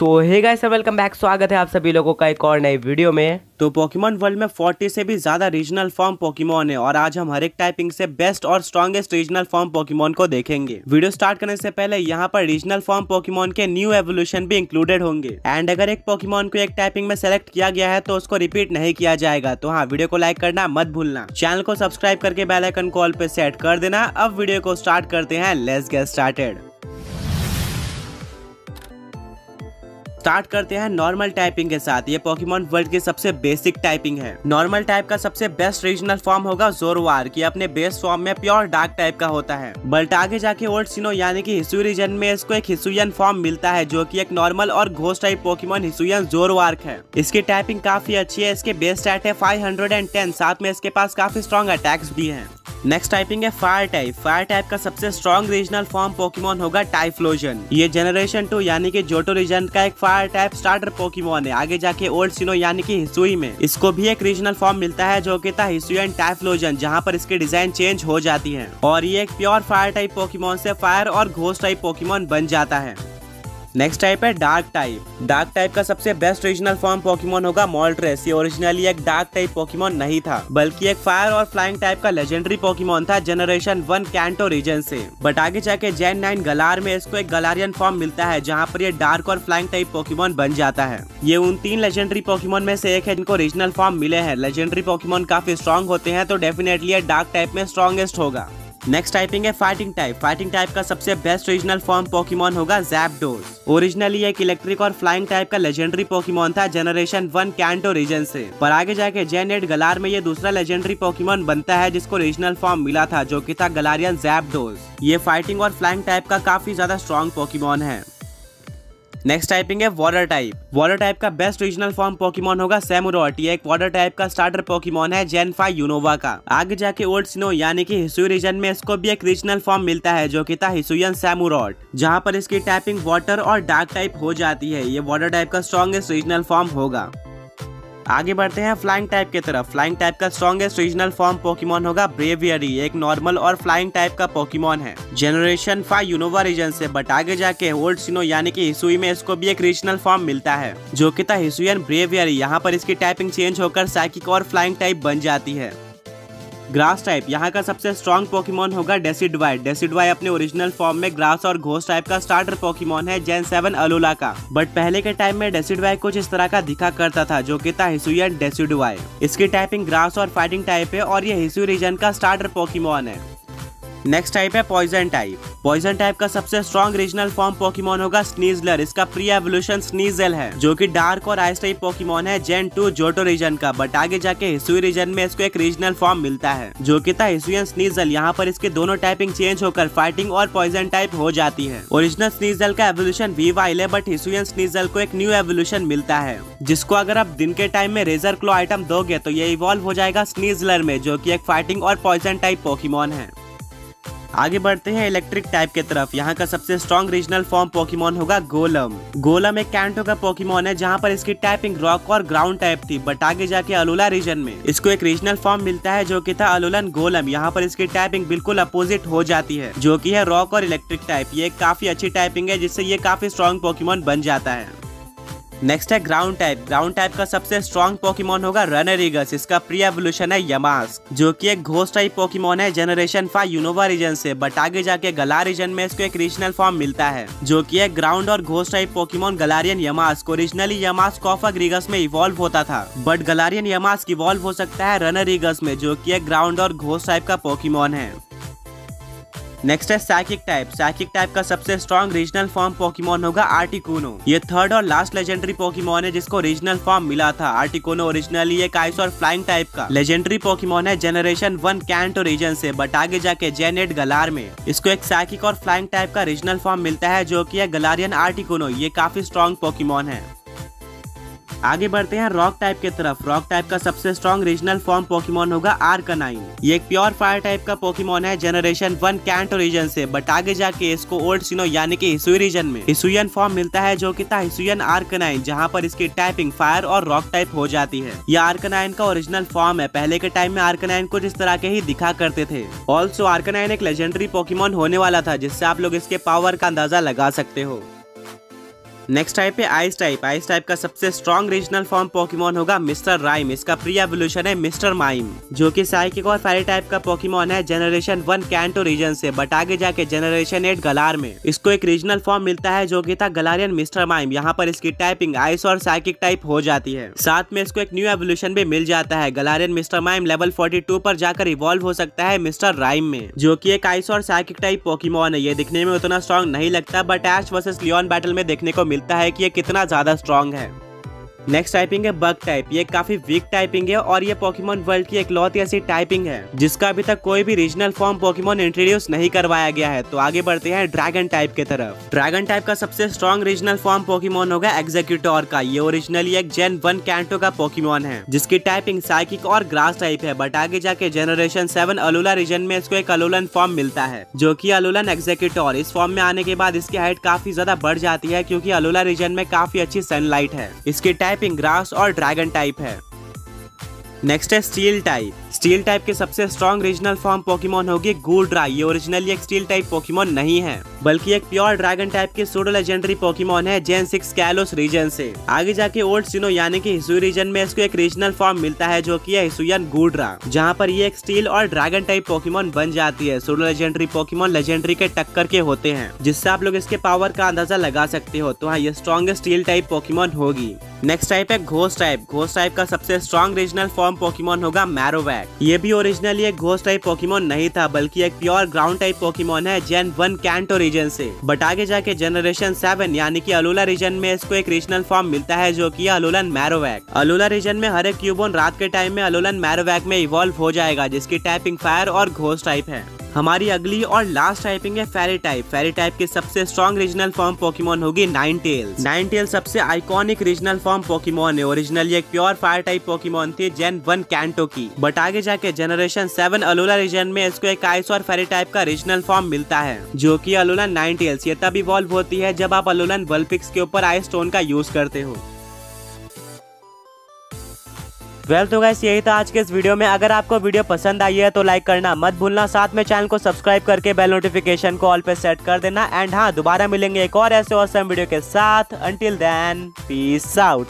So hey guys welcome back स्वागत है आप सभी लोगों का एक और नई वीडियो में। तो पोकेमोन वर्ल्ड में 40 से भी ज़्यादा रीजनल फॉर्म पोकेमोन है और आज हम हर एक टाइपिंग से बेस्ट और स्ट्रॉन्गेस्ट रीजनल फॉर्म पोकेमोन को देखेंगे। वीडियो स्टार्ट करने से पहले यहाँ पर रीजनल फॉर्म पोकेमोन के न्यू एवोल्यूशन भी इंक्लूडेड होंगे। एंड अगर एक पोकेमोन को एक टाइपिंग में सेलेक्ट किया गया है तो उसको रिपीट नहीं किया जाएगा। तो हाँ वीडियो को लाइक करना मत भूलना। चैनल को सब्सक्राइब करके बेलाइकन कॉल पे सेट कर देना। अब वीडियो को स्टार्ट करते हैं. लेट्स गेट स्टार्टेड स्टार्ट करते हैं नॉर्मल टाइपिंग के साथ। ये पोकेमोन वर्ल्ड की सबसे बेसिक टाइपिंग है। नॉर्मल टाइप का सबसे बेस्ट रीजनल फॉर्म होगा जोरवार की अपने बेस फॉर्म में प्योर डार्क टाइप का होता है। बट आगे जाके ओल्ड सिनो यानी कि हिसु रीजन में इसको एक हिसुयन फॉर्म मिलता है, जो की एक नॉर्मल और घोष टाइप पोकेमोन हिसुयन जोरवार्क है। इसकी टाइपिंग काफ़ी अच्छी है, इसके बेस स्टैट है फाइव साथ में इसके पास काफ़ी स्ट्रॉन्ग अटैक्स भी है। नेक्स्ट टाइपिंग है फायर टाइप फायर टाइप का सबसे स्ट्रॉन्ग रीजनल फॉर्म पोकेमोन होगा टाइफ्लोजन ये जनरेशन टू यानी कि जोटो रीजन का एक फायर टाइप स्टार्टर पोकीमोन है। आगे जाके ओल्ड सिनो यानी कि हिसुई में। इसको भी एक रीजनल फॉर्म मिलता है जो कि था हिसुयन टाइफ्लोजन जहाँ पर इसके डिज़ाइन चेंज हो जाती है। और ये एक प्योर फायर टाइप पोकीमोन से फायर और घोष टाइप पोकीमोन बन जाता है। नेक्स्ट टाइप है डार्क टाइप डार्क टाइप का सबसे बेस्ट रीजनल फॉर्म पॉकीमोन होगा मॉल्ट्रेस ये ओरिजिनली एक डार्क टाइप पोकेमोन नहीं था, बल्कि एक फायर और फ्लाइंग टाइप का लेजेंडरी पॉकीमोन था जनरेशन वन कैंटो रीजन से। बट आगे जाके जेन नाइन गलार में इसको एक गलारियन फॉर्म मिलता है, जहाँ पर ये डार्क और फ्लाइंग टाइप पोकेमोन बन जाता है। ये उन तीन लेजेंडरी पोकेमोन में से एक है, जिनको रीजनल फॉर्म मिले हैं। लेजेंडरी पॉकीमोन काफ़ी स्ट्रॉन्ग होते हैं तो डेफिनेटली ये डार्क टाइप में स्ट्रॉन्गेस्ट होगा। नेक्स्ट टाइपिंग है फाइटिंग टाइप फाइटिंग टाइप का सबसे बेस्ट ओरिजिनल फॉर्म पोकेमोन होगा जैपडोस ओरिजिनली एक इलेक्ट्रिक और फ्लाइंग टाइप का लेजेंडरी पॉकीमोन था जनरेशन वन कैंटो रीजन से. पर आगे जाके जेन एट गलार में ये दूसरा लेजेंडरी पॉकीमोन बनता है जिसको ओरिजिनल फॉर्म मिला था, जो की था गलारियन जैपडोस ये फाइटिंग और फ्लाइंग टाइप का काफ़ी ज़्यादा स्ट्रॉन्ग पोकेमोन है। नेक्स्ट टाइपिंग है वाटर टाइप वाटर टाइप का बेस्ट रीजनल फॉर्म पॉकीमोन होगा सेमुरोट एक वाटर टाइप का स्टार्टर पॉकीमोन है जेनफा यूनोवा का. आगे जाके ओल्ड स्नो यानी कि हिसुई रीजन में इसको भी एक रीजनल फॉर्म मिलता है, जो कि था हिसुयन सेमुरोट जहाँ पर इसकी टाइपिंग वाटर और डार्क टाइप हो जाती है। ये वाटर टाइप का स्ट्रॉन्गेस्ट रीजनल फॉर्म होगा। आगे बढ़ते हैं फ्लाइंग टाइप की तरफ़। फ्लाइंग टाइप का स्ट्रॉन्गेस्ट रीजनल फॉर्म पोकीमोन होगा ब्रेवियरी एक नॉर्मल और फ्लाइंग टाइप का पोकीमोन है। जनरेशन फाइव यूनोवा रीजन से बट आगे जाके ओल्ड सिनो यानी कि हिसुई में इसको भी एक रीजनल फॉर्म मिलता है, जो कि था हिसुयन ब्रेवियरी यहाँ पर इसकी टाइपिंग चेंज होकर साइकिक और फ्लाइंग टाइप बन जाती है। ग्रास टाइप यहाँ का सबसे स्ट्रॉन्ग पोकेमोन होगा डेसिडवाई डेसिडवाई अपने ओरिजिनल फॉर्म में ग्रास और घोष टाइप का स्टार्टर पोकीमोन है जेन सेवन अलोला का। बट पहले के टाइम में डेसिडवाई कुछ इस तरह का दिखा करता था, जो की था हिसुयन डेसिडवाई इसकी टाइपिंग ग्रास और फाइटिंग टाइप है और ये हिसु रीजन का स्टार्टर पोकीमोन है। नेक्स्ट टाइप है पॉइजन टाइप पॉइजन टाइप का सबसे स्ट्रॉन्ग रीजनल फॉर्म पोकेमोन होगा स्नीजलर इसका प्री एवोल्यूशन स्नीजल है, जो कि डार्क और आइस टाइप पोकेमोन है जेन टू जोटो रीजन का. बट आगे जाके हिसुई रीजन में इसको एक रीजनल फॉर्म मिलता है, जो कि था हिसुयन स्नीजल यहाँ पर इसके दोनों टाइपिंग चेंज होकर फाइटिंग और पॉइजन टाइप हो जाती है। ओरिजिनल स्नीजल का एवोल्यूशन वी वाइल है बट हिसुयन स्नीजल को एक न्यू एवोल्यूशन मिलता है, जिसको अगर आप दिन के टाइम में रेजर क्लो आइटम दोगे तो ये इवॉल्व हो जाएगा स्नीजलर में, जो की एक फाइटिंग और पॉइजन टाइप पोकेमोन है। आगे बढ़ते हैं इलेक्ट्रिक टाइप के तरफ़। यहाँ का सबसे स्ट्रॉन्ग रीजनल फॉर्म पोकेमोन होगा गोलम गोलम एक कैंटो का पोकेमोन है, जहाँ पर इसकी टाइपिंग रॉक और ग्राउंड टाइप थी बट आगे जाके अलोला रीजन में। इसको एक रीजनल फॉर्म मिलता है, जो की था अलोलन गोलम यहाँ पर इसकी टाइपिंग बिल्कुल अपोजिट हो जाती है, जो की है रॉक और इलेक्ट्रिक टाइप ये काफ़ी अच्छी टाइपिंग है, जिससे ये काफ़ी स्ट्रॉन्ग पोकेमोन बन जाता है। नेक्स्ट है ग्राउंड टाइप ग्राउंड टाइप का सबसे स्ट्रॉन्ग पोकेमोन होगा रनर रनरिगस इसका प्री एवोल्यूशन है यमास जो कि एक घोस्ट टाइप पोकेमोन है जनरेशन फाइव यूनोवा रीजन से बट आगे जाके गला रीजन में इसको एक रीजनल फॉर्म मिलता है, जो कि एक ग्राउंड और ghost type Pokemon Galarian Yamask originally Yamask Cofagrigus में इवॉल्व होता था बट गलारियन यमास इवॉल्व हो सकता है रनर रनरिगस में, जो की एक ग्राउंड और घोस्ट टाइप का पोकेमोन है। नेक्स्ट है साइकिक टाइप साइकिक टाइप का सबसे स्ट्रॉन्ग रीजनल फॉर्म पोकेमोन होगा आर्टिकोनो ये थर्ड और लास्ट लेजेंडरी पोकेमोन है जिसको रीजनल फॉर्म मिला था. आर्टिकोनो ओरिजिनली एक आइस और फ्लाइंग टाइप का. लेजेंडरी पोकेमोन है जनरेशन वन कैंटो रीजन से बट आगे जाके जेनेट गलार में. इसको एक साइकिक और फ्लाइंग टाइप का रीजनल फॉर्म मिलता है, जो की है गलारियन आर्टिकोनो ये काफ़ी स्ट्रॉन्ग पोकेमोन है। आगे बढ़ते हैं रॉक टाइप के तरफ़. रॉक टाइप का सबसे स्ट्रॉन्ग रीजनल फॉर्म पोकेमोन होगा आर्कनाइन ये एक प्योर फायर टाइप का पोकेमोन है जनरेशन वन कैंटो रीजन से. बट आगे जाके इसको ओल्ड सिनो यानी कि हिसुई रीजन में. हिसुयन फॉर्म मिलता है जो कि था हिसुयन आर्कनाइन जहाँ पर इसकी टाइपिंग फायर और रॉक टाइप हो जाती है. यह आर्कनाइन का ओरिजिनल फॉर्म है. पहले के टाइम में आर्कनाइन कुछ इस तरह के ही दिखा करते थे. ऑल्सो आर्कनाइन एक लेजेंडरी पोकीमोन होने वाला था, जिससे आप लोग इसके पावर का अंदाज़ा लगा सकते हो. नेक्स्ट टाइप है आइस टाइप आइस टाइप का सबसे स्ट्रॉन्ग रीजनल फॉर्म पोकेमोन होगा मिस्टर राइम इसका प्री एवोल्यूशन है मिस्टर माइम जो कि साइकिक और फेरी टाइप का पोकेमोन है जनरेशन वन कैंटो रीजन से बट आगे जाके जनरेशन एट गलार में। इसको एक रीजनल फॉर्म मिलता है जो की था गलारियन मिस्टर माइम यहाँ पर इसकी टाइपिंग आइस और साइकिक टाइप हो जाती है। साथ में इसको एक न्यू एवोल्यूशन भी मिल जाता है। गलारियन मिस्टर माइम लेवल 42 पर जाकर इवॉल्व हो सकता है मिस्टर राइम में, जो कि एक आइस और साइकिक टाइप पोकीमोन है। ये दिखने में उतना स्ट्रॉन्ग नहीं लगता but Ash versus Leon battle में देखने को मिलता है कि ये कितना ज़्यादा स्ट्रांग है। नेक्स्ट टाइपिंग है बग टाइप ये काफ़ी वीक टाइपिंग है और ये पोकेमोन वर्ल्ड की एक लौती ऐसी टाइपिंग है, जिसका अभी तक कोई भी रीजनल फॉर्म पोकेमोन इंट्रोड्यूस नहीं करवाया गया है। तो आगे बढ़ते हैं ड्रैगन टाइप के तरफ़। ड्रैगन टाइप का सबसे स्ट्रॉन्ग रीजनल फॉर्म पोकेमोन होगा एग्जीक्यूटोर का। ये ओरिजिनली एक जेन वन कैंटो का पोकेमोन है, जिसकी टाइपिंग साइकिक और ग्रास टाइप है। बट आगे जाके जनरेशन सेवन अलोला रीजन में इसको एक अलोलन फॉर्म मिलता है, जो की अलोलन एग्जीक्यूटोर इस फॉर्म में आने के बाद इसकी हाइट काफ़ी ज़्यादा बढ़ जाती है, क्यूँकी अलोला रीजन में काफ़ी अच्छी सनलाइट है। इसकी टाइपिंग ग्रास और ड्रैगन टाइप है। नेक्स्ट है स्टील टाइप स्टील टाइप के सबसे स्ट्रॉन्ग रीजनल फॉर्म पोकेमोन होगी गुलड्रा ये ओरिजिनली एक स्टील टाइप पोकेमोन नहीं है, बल्कि एक प्योर ड्रैगन टाइप के सोडो लेजेंडरी पोकेमोन है जेन सिक्स कैलोस रीजन से। आगे जाके ओल्ड सिनो यानी कि हिसुई रीजन में इसको एक रीजनल फॉर्म मिलता है जो की है हिसुयन गुलड्रा जहाँ पर ये एक स्टील और ड्रैगन टाइप पोकेमोन बन जाती है। सोडो लेजेंडरी पोकेमोन लेजेंडरी के टक्कर के होते हैं, जिससे आप लोग इसके पावर का अंदाज़ा लगा सकते हो। तो हाँ ये स्ट्रॉन्गेस्ट स्टील टाइप पोकेमोन होगी। नेक्स्ट टाइप है घोस्ट टाइप घोस्ट टाइप का सबसे स्ट्रॉन्ग रीजनल फॉर्म पोकेमोन होगा मैरोवैक ये भी ओरिजिनली एक घोस्ट टाइप पोकेमोन नहीं था, बल्कि एक प्योर ग्राउंड टाइप पोकेमोन है जेन वन कैंटो रीजन से. बट आगे जाके जनरेशन सेवन यानी कि अलोला रीजन में इसको एक रीजनल फॉर्म मिलता है जो की अलोलन मैरोवैक अलोला रीजन में हर एक क्यूबोन रात के टाइम में अलोलन मैरोवैक में इवॉल्व हो जाएगा, जिसकी टाइपिंग फायर और घोस्ट टाइप है। हमारी अगली और लास्ट टाइपिंग है फेरी टाइप फेरी टाइप के सबसे स्ट्रॉन्ग रीजनल फॉर्म पोकेमोन होगी नाइन टेल नाइन टेल सबसे आइकॉनिक रीजनल फॉर्म पोकेमोन है. ओरिजिनली एक प्योर फायर टाइप पोकेमोन थी जेन वन कैंटो की. बट आगे जाके जनरेशन सेवन अलोला रीजन में इसको एक आइस और फेरी टाइप का रीजनल फॉर्म मिलता है, जो की अलोलन नाइन टेल्स ये तब इवॉल्व होती है जब आप अलोलन वल्पिक्स के ऊपर आइस स्टोन का यूज़ करते हो। वेल तो गैस यही था आज के इस वीडियो में। अगर आपको वीडियो पसंद आई है तो लाइक करना मत भूलना। साथ में चैनल को सब्सक्राइब करके बेल नोटिफिकेशन को ऑल पे सेट कर देना। एंड हाँ दोबारा मिलेंगे एक और ऐसे औसम वीडियो के साथ। Until then peace out